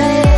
late.